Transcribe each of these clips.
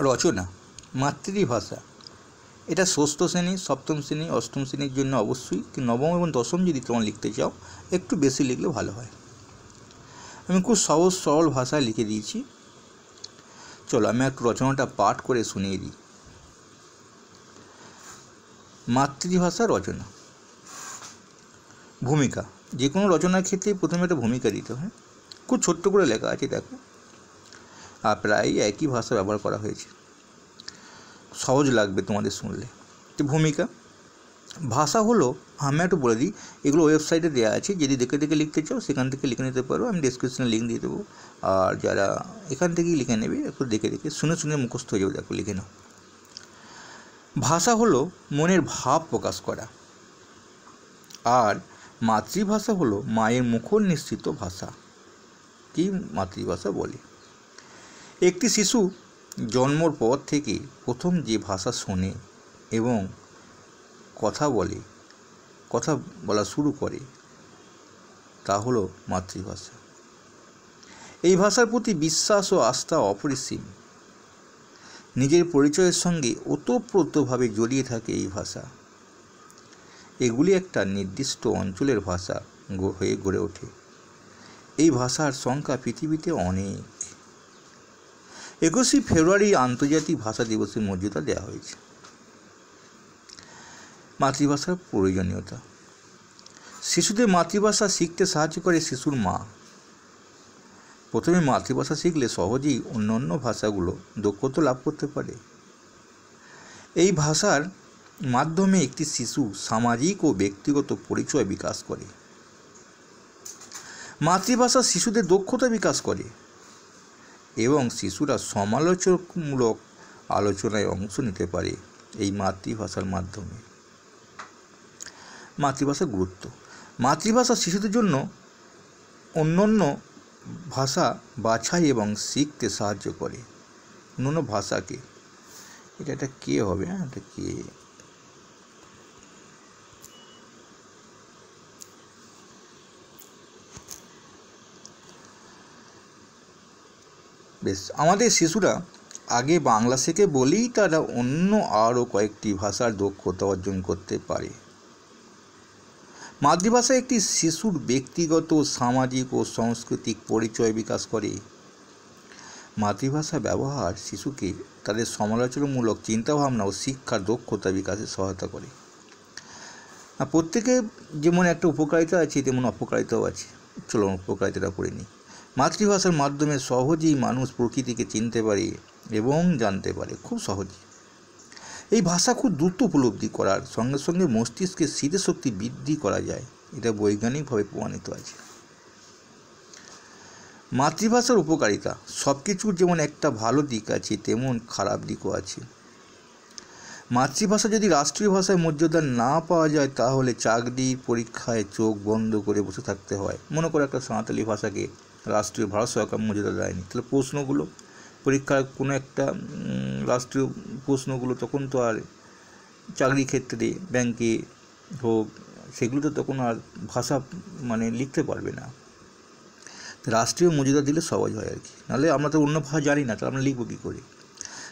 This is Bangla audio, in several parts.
রচনা, মাতৃভাষা। এটা ষষ্ঠ শ্রেণি, সপ্তম শ্রেণি, অষ্টম শ্রেণির জন্য অবশ্যই, কি নবম এবং দশম যদি তোমরা লিখতে চাও, একটু বেশি লিখলে ভালো হয়। আমি খুব সহজ, সরল ভাষায় লিখে দিয়েছি। চলো আমি একটু রচনাটা পাঠ করে শুনিয়ে দিই। মাতৃভাষা রচনা। ভূমিকা, যে কোনো রচনার ক্ষেত্রে প্রথমে একটা ভূমিকা দিতে হয়। খুব ছোট্ট করে লেখা আছে, দেখো। প্রায় একই ভাষা ব্যবহার করা হয়েছে। সহজ লাগবে তোমাদের শুনলে। তো ভূমিকা। ভাষা হলো, আমি একটু বলে দিই, এগুলো ওয়েবসাইটে দেওয়া আছে। যদি দেখে দেখে লিখতে চাও, সেখান থেকে লিখে নিতে পারো। আমি ডিসক্রিপশনে লিঙ্ক দিয়ে দেবো। আর যারা এখান থেকেই লিখে নেবে, একটু দেখে দেখে শুনে শুনে মুখস্থ হয়ে যাবে, দেখো, লিখে নাও। ভাষা হলো, মনের ভাব প্রকাশ করা। আর মাতৃভাষা হলো, মায়ের মুখর নিশ্চিত ভাষা। কি মাতৃভাষা বলে? একটি শিশু জন্মর পর থেকে প্রথম যে ভাষা শোনে এবং কথা বলে, কথা বলা শুরু করে, তা হলো মাতৃভাষা। এই ভাষার প্রতি বিশ্বাস ও আস্থা অপরিসীম। নিজের পরিচয়ের সঙ্গে ওতপ্রোতভাবে জড়িয়ে থাকে এই ভাষা। এগুলি একটা নির্দিষ্ট অঞ্চলের ভাষা হয়ে গড়ে ওঠে। এই ভাষার সংখ্যা পৃথিবীতে অনেক। একুশে ফেব্রুয়ারি আন্তর্জাতিক ভাষা দিবসের মর্যাদা দেওয়া হয়েছে। মাতৃভাষার প্রয়োজনীয়তা। শিশুদের মাতৃভাষা শিখতে সাহায্য করে শিশুর মা। প্রথমে মাতৃভাষা শিখলে সহজেই অন্য অন্য ভাষাগুলো দক্ষতা লাভ করতে পারে। এই ভাষার মাধ্যমে একটি শিশু সামাজিক ও ব্যক্তিগত পরিচয় বিকাশ করে। মাতৃভাষা শিশুদের দক্ষতা বিকাশ করে। শিশুরা সমালোচকমূলক আলোচনায় অংশ নিতে পারে এই মাতৃভাষার মাধ্যমে। মাতৃভাষার গুরুত্ব। মাতৃভাষা শিশুদের জন্য অন্যান্য ভাষা বাছাই এবং শিখতে সাহায্য করে। অন্যান্য ভাষাকে। এটা একটা কে হবে হ্যাঁ? এটা কে? বেশ, আমাদের শিশুরা আগে বাংলা শেখে বলেই তারা অন্য আরও কয়েকটি ভাষার দক্ষতা অর্জন করতে পারে। মাতৃভাষা একটি শিশুর ব্যক্তিগত, সামাজিক ও সাংস্কৃতিক পরিচয় বিকাশ করে। মাতৃভাষা ব্যবহার শিশুকে তাদের সমালোচনামূলক চিন্তাভাবনা ও শিক্ষার দক্ষতা বিকাশে সহায়তা করে। প্রত্যেকে যেমন একটা উপকারিতা আছে, তেমন অপকারিতাও আছে। চলো উপকারিতাটা করে নিই। মাতৃভাষার মাধ্যমে সহজেই মানুষ প্রকৃতিকে চিনতে পারে এবং জানতে পারে, খুব সহজে এই ভাষা খুব দ্রুত উপলব্ধি করার সঙ্গে সঙ্গে মস্তিষ্কের স্মৃতিশক্তি বৃদ্ধি করা যায়, এটা বৈজ্ঞানিকভাবে প্রমাণিত আছে। মাতৃভাষার উপকারিতা সব কিছুর যেমন একটা ভালো দিক আছে, তেমন খারাপ দিকও আছে। মাতৃভাষা যদি রাষ্ট্রীয় ভাষায় মর্যাদা না পাওয়া যায়, তাহলে চাকরির পরীক্ষায় চোখ বন্ধ করে বসে থাকতে হয়। মনে করো একটা সাঁওতালি ভাষাকে রাষ্ট্রীয় ভারত সরকার মর্যাদা দেয়নি। তাহলে প্রশ্নগুলো, পরীক্ষার কোনো একটা রাষ্ট্রীয় প্রশ্নগুলো তখন তো আর চাকরি ক্ষেত্রে, ব্যাংকে হোক, সেগুলো তো তখন আর ভাষা মানে লিখতে পারবে না। রাষ্ট্রীয় মর্যাদা দিলে সহজ হয় আর কি। নাহলে আমরা তো অন্য ভাষা জানি না, তাহলে আমরা লিখব কী করে?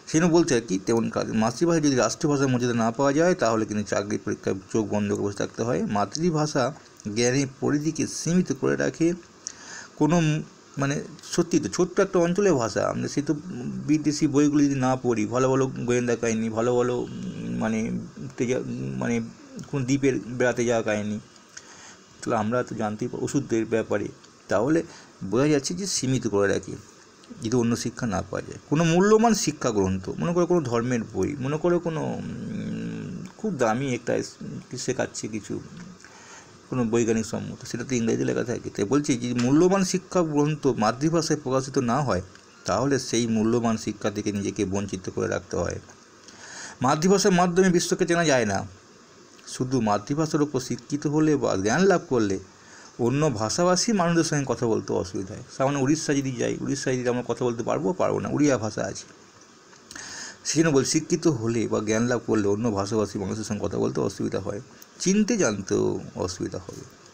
সেই জন্য বলতে আর কি, তেমন কাজ মাতৃভাষা যদি রাষ্ট্রীয় ভাষার মর্যাদা না পাওয়া যায়, তাহলে কিন্তু চাকরি পরীক্ষায় চোখ বন্ধ করে বসে থাকতে হয়। মাতৃভাষা জ্ঞানের পরিধিকে সীমিত করে রাখে কোনো মানে সত্যি তো ছোট্ট একটা অঞ্চলের ভাষা। আমরা সে তো বিদেশি বইগুলো যদি না পড়ি, ভালো ভালো গোয়েন্দা কাহিনি, ভালো ভালো মানে মানে কোন দ্বীপের বেড়াতে যাওয়া কাহিনি, তাহলে আমরা তো জানতেই ওষুধের ব্যাপারে। তাহলে বোঝা যাচ্ছে যে সীমিত করে রাখি, যদি অন্য শিক্ষা না পাওয়া যায়। কোনো মূল্যবান শিক্ষা গ্রন্থ, মনে করো কোনো ধর্মের বই, মনে করো কোনো খুব দামি একটা শেখাচ্ছে কিছু কোনো বৈজ্ঞানিক সম্মত। সেটা তো ইংরেজি লেখা থাকে, তাই বলছি যে মূল্যবান শিক্ষা গ্রন্থ মাতৃভাষায় প্রকাশিত না হয়, তাহলে সেই মূল্যবান শিক্ষা থেকে নিজেকে বঞ্চিত করে রাখতে হয়। মাতৃভাষার মাধ্যমে বিশ্বকে চেনা যায় না। শুধু মাতৃভাষার উপর শিক্ষিত হলে বা জ্ঞান লাভ করলে অন্য ভাষাভাষী মানুষদের সঙ্গে কথা বলতে অসুবিধা হয়। সামান্য উড়িষ্যা যদি যাই, উড়িষ্যায় যদি আমরা কথা বলতে পারব পারব না। উড়িয়া ভাষা আছে। সেই জন্য বল, শিক্ষিত হলে বা জ্ঞান লাভ করলে অন্য ভাষাভাষী মানুষের সঙ্গে কথা বলতে অসুবিধা হয়। চিনতে জানতেও অসুবিধা হবে।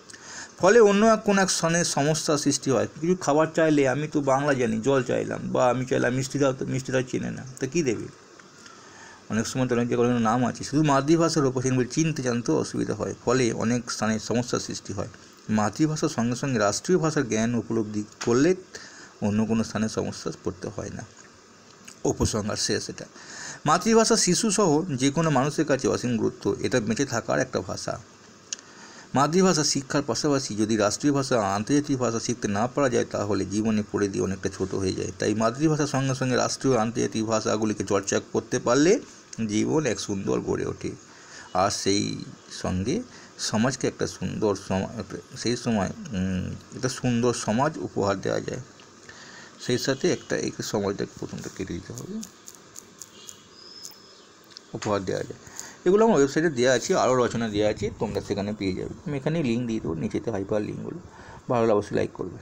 ফলে অন্য এক, কোনো এক স্থানে সমস্যার সৃষ্টি হয়। কিছু খাবার চাইলে আমি তো বাংলা জানি, জল চাইলাম বা আমি চাইলাম মিষ্টি দাও তো মিষ্টিটা চেনে না। তা কী দেবে? অনেক সময় তো অনেক জায়গায় নাম আছে। শুধু মাতৃভাষার ওপর সেগুলো চিনতে জানতেও অসুবিধা হয়। ফলে অনেক স্থানে সমস্যার সৃষ্টি হয়। মাতৃভাষার সঙ্গে সঙ্গে রাষ্ট্রীয় ভাষার জ্ঞান উপলব্ধি করলে অন্য কোনো স্থানে সমস্যা পড়তে হয় না। উপসংহার শেষ এটা। মাতৃভাষা শিশুসহ যে কোনো মানুষের কাছে অসীম গুরুত্ব, এটা বেঁচে থাকার একটা ভাষা। মাতৃভাষা শিক্ষার পাশাপাশি যদি রাষ্ট্রীয় ভাষা আন্তর্জাতিক ভাষা শিখতে না পারা যায়, তাহলে জীবনে পড়ে দিয়ে অনেকটা ছোট হয়ে যায়। তাই মাতৃভাষার সঙ্গে সঙ্গে রাষ্ট্রীয় আন্তর্জাতিক ভাষাগুলিকে চর্চা করতে পারলে জীবন এক সুন্দর গড়ে ওঠে। আর সেই সঙ্গে সমাজকে একটা সুন্দর সেই সময় একটা সুন্দর সমাজ উপহার দেওয়া যায়। সেই সাথে একটা এই সময়টাকে প্রথমটা কেটে দিতে হবে। উপহার দেওয়া যায় এগুলো আমার ওয়েবসাইটে দেওয়া আছে, আরও রচনা দেওয়া আছে, তোমরা সেখানে পেয়ে যাবে। আমি এখানে লিঙ্ক দিয়ে দেবো, নিচেতে হাইপার লিঙ্কগুলো ভালো অবশ্যই লাইক করবে।